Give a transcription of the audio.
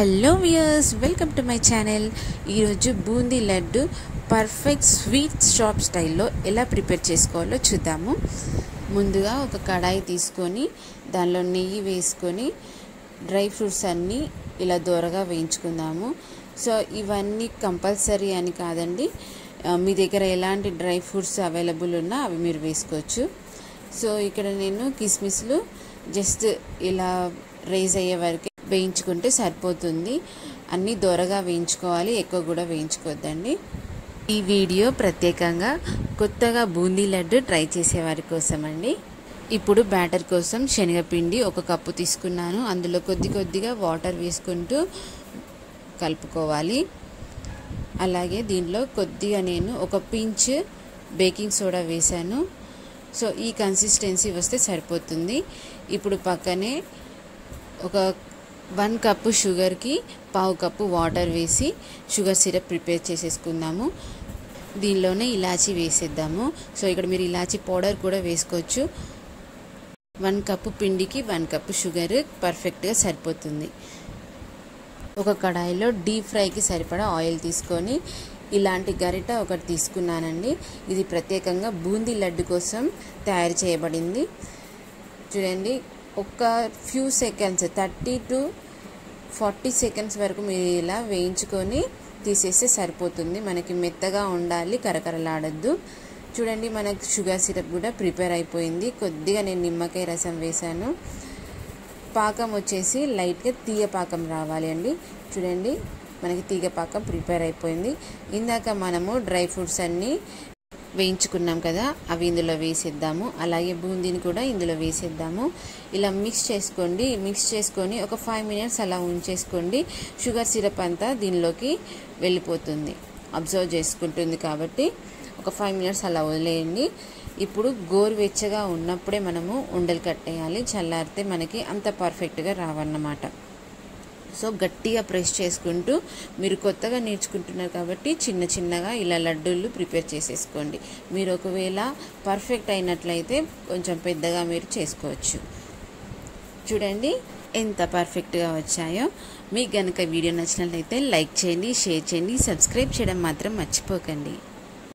Hello viewers welcome to my channel ఈరోజు boondi laddu perfect sweet shop స్టైల్లో ఎలా prepare చేసుకోవాలో చూద్దాము. ముందుగా ఒక కడాయి తీసుకొని దానిలో నెయ్యి వేసుకొని డ్రై ఫ్రూట్స్ అన్నీ ఇలా దూరగా వేయించుకుందాము. సో ఇవన్నీ కంపల్సరీ అని కాదండి. మీ దగ్గర ఎలాంటి డ్రై ఫ్రూట్స్ అవైలబుల్ ఉన్నా అవి మీరు వేసుకోవచ్చు. సో ఇక్కడ నేను కిస్మిస్లు జస్ట్ ఇలా రైజ్ అయ్యే వరకు వేయించుకుంటే సరిపోతుంది. అన్నీ దొరగా వేయించుకోవాలి ఎక్కువ కూడా వేయించుకోవద్దండి. ఈ వీడియో ప్రత్యేకంగా కొత్తగా బూందీ లడ్డు ట్రై చేసేవారి కోసం అండి ఇప్పుడు బ్యాటర్ కోసం శనగపిండి ఒక కప్పు తీసుకున్నాను. అందులో కొద్ది కొద్దిగా వాటర్ వేసుకుంటూ కలుపుకోవాలి. అలాగే దీనిలో కొద్దిగా నేను ఒక పించ్ బేకింగ్ సోడా వేశాను. సో ఈ కన్సిస్టెన్సీ వస్తే సరిపోతుంది. ఇప్పుడు పక్కనే ఒక వన్ కప్పు షుగర్కి పావు కప్పు వాటర్ వేసి షుగర్ సిరప్ ప్రిపేర్ చేసేసుకుందాము. దీనిలోనే ఇలాచీ వేసేద్దాము. సో ఇక్కడ మీరు ఇలాచీ పౌడర్ కూడా వేసుకోవచ్చు. వన్ కప్పు పిండికి వన్ కప్పు షుగర్ పర్ఫెక్ట్గా సరిపోతుంది. ఒక కడాయిలో డీప్ ఫ్రైకి సరిపడా ఆయిల్ తీసుకొని ఇలాంటి గరిట ఒకటి తీసుకున్నానండి. ఇది ప్రత్యేకంగా బూందీ లడ్డు కోసం తయారు చేయబడింది. చూడండి ఒక few seconds thirty to forty seconds వరకు మీరు ఇలా వేయించుకొని తీసేస్తే సరిపోతుంది. మనకి మెత్తగా ఉండాలి కరకరలాడద్దు. చూడండి మనకి షుగర్ సిరప్ కూడా ప్రిపేర్ అయిపోయింది. కొద్దిగా నేను నిమ్మకాయ రసం వేశాను. పాకం వచ్చేసి లైట్గా తీయ పాకం రావాలి అండి. చూడండి మనకి తీగ పాకం ప్రిపేర్ అయిపోయింది. ఇందాక మనము డ్రై ఫ్రూట్స్ అన్నీ వేయించుకున్నాం కదా అవి ఇందులో వేసేద్దాము. అలాగే బూందీని కూడా ఇందులో వేసేద్దాము. ఇలా మిక్స్ చేసుకోండి. మిక్స్ చేసుకొని ఒక ఫైవ్ మినిట్స్ అలా ఉంచేసుకోండి. షుగర్ సిరప్ అంతా దీనిలోకి వెళ్ళిపోతుంది. అబ్జర్వ్ చేసుకుంటుంది కాబట్టి ఒక ఫైవ్ మినిట్స్ అలా వదిలేయండి. ఇప్పుడు గోరువెచ్చగా ఉన్నప్పుడే మనము ఉండలు కట్టేయాలి. చల్లారితే మనకి అంత పర్ఫెక్ట్గా రావన్నమాట. సో గట్టిగా ప్రెస్ చేసుకుంటూ మీరు కొత్తగా నేర్చుకుంటున్నారు కాబట్టి చిన్న చిన్నగా ఇలా లడ్డూలు ప్రిపేర్ చేసేసుకోండి. మీరు ఒకవేళ పర్ఫెక్ట్ అయినట్లయితే కొంచెం పెద్దగా మీరు చేసుకోవచ్చు. చూడండి ఎంత పర్ఫెక్ట్గా వచ్చాయో. మీకు కనుక వీడియో నచ్చినట్లయితే లైక్ చేయండి షేర్ చేయండి సబ్స్క్రైబ్ చేయడం మాత్రం మర్చిపోకండి.